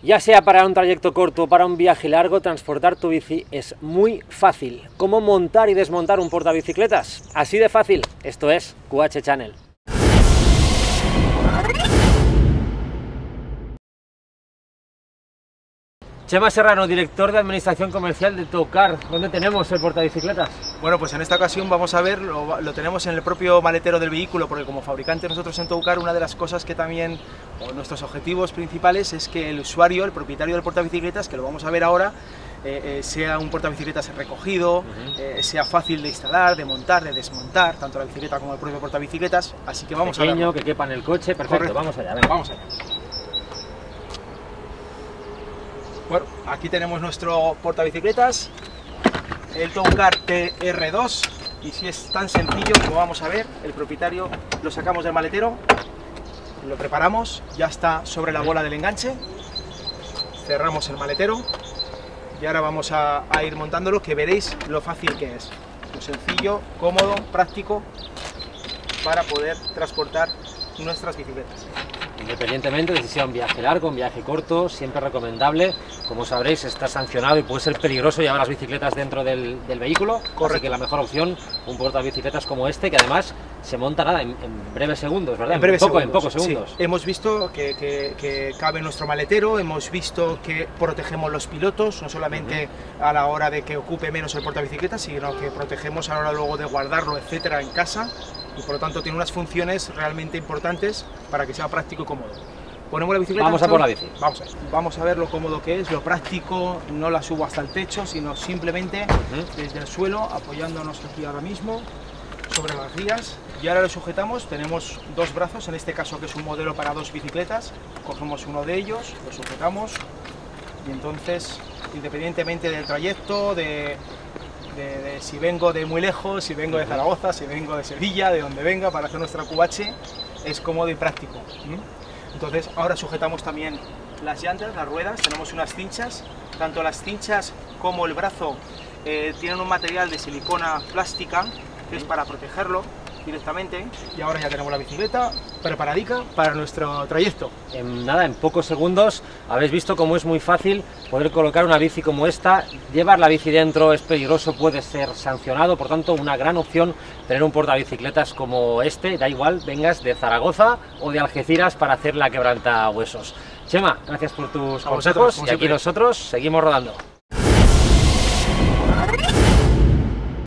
Ya sea para un trayecto corto o para un viaje largo, transportar tu bici es muy fácil. ¿Cómo montar y desmontar un portabicicletas? Así de fácil. Esto es QH Channel. Chema Serrano, director de Administración Comercial de Tocar. ¿Dónde tenemos el portabicicletas? Bueno, pues en esta ocasión vamos a ver, lo, lo, tenemos en el propio maletero del vehículo, porque como fabricante nosotros en Toucar una de las cosas que también, o nuestros objetivos principales es que el usuario, el propietario del portabicicletas, que lo vamos a ver ahora, eh, eh, sea un portabicicletas recogido, uh -huh. eh, sea fácil de instalar, de montar, de desmontar, tanto la bicicleta como el propio portabicicletas, así que vamos Pequeño, a verlo. que quepa en el coche, perfecto, Correcto. vamos allá, venga. Vamos allá. Bueno, aquí tenemos nuestro portabicicletas, el Toucar TR2, y si es tan sencillo como vamos a ver, el propietario lo sacamos del maletero, lo preparamos, ya está sobre la bola del enganche, cerramos el maletero y ahora vamos a, a ir montándolo que veréis lo fácil que es, lo sencillo, cómodo, práctico para poder transportar nuestras bicicletas. Independientemente de si sea un viaje largo, un viaje corto, siempre recomendable. Como sabréis, está sancionado y puede ser peligroso llevar las bicicletas dentro del, del vehículo. Correcto. Así que la mejor opción, un portabicicletas como este, que además se monta nada, en, en breves segundos, ¿verdad? En, breves poco, segundos. En pocos segundos. Sí. Hemos visto que, que, que, cabe nuestro maletero, hemos visto que protegemos los pilotos, no solamente uh -huh. a la hora de que ocupe menos el portabicicletas, sino que protegemos a la hora luego de guardarlo, etcétera, en casa y por lo tanto tiene unas funciones realmente importantes para que sea práctico y cómodo. Ponemos la bicicleta. Vamos a por la bici. Vamos a, vamos a ver lo cómodo que es, lo práctico, no la subo hasta el techo, sino simplemente uh -huh. desde el suelo, apoyándonos aquí ahora mismo sobre las vías y ahora lo sujetamos, tenemos dos brazos, en este caso que es un modelo para dos bicicletas, cogemos uno de ellos, lo sujetamos y entonces independientemente del trayecto, de, de, de, si vengo de muy lejos, si vengo de Zaragoza, si vengo de Sevilla, de donde venga para hacer nuestra QH, es cómodo y práctico. Entonces ahora sujetamos también las llantas, las ruedas, tenemos unas cinchas, tanto las cinchas como el brazo eh, tienen un material de silicona plástica que es para protegerlo directamente. Y ahora ya tenemos la bicicleta preparadica para nuestro trayecto. En nada, en pocos segundos habéis visto cómo es muy fácil poder colocar una bici como esta, llevar la bici dentro es peligroso, puede ser sancionado, por tanto una gran opción tener un portabicicletas como este, da igual, vengas de Zaragoza o de Algeciras para hacer la quebranta huesos. Chema, gracias por tus consejos. y aquí nosotros seguimos rodando.